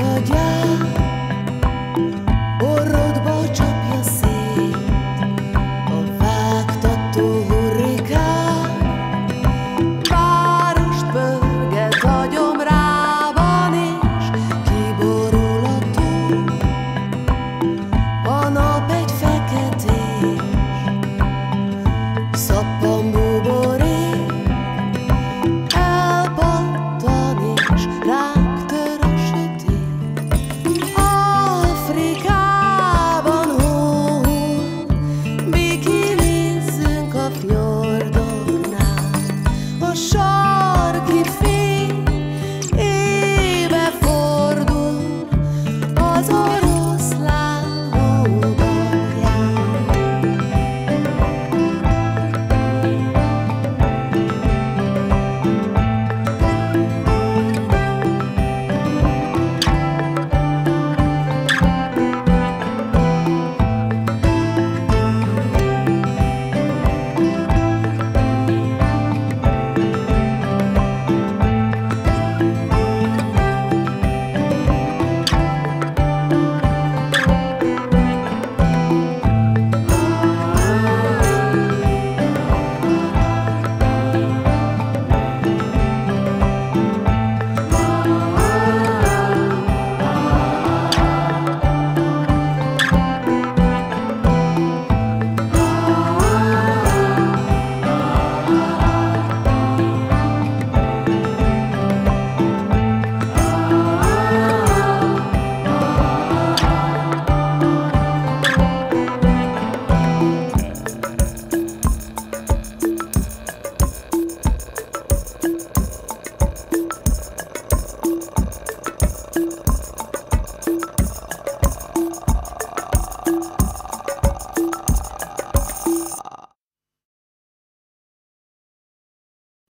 Rojak as mulheres.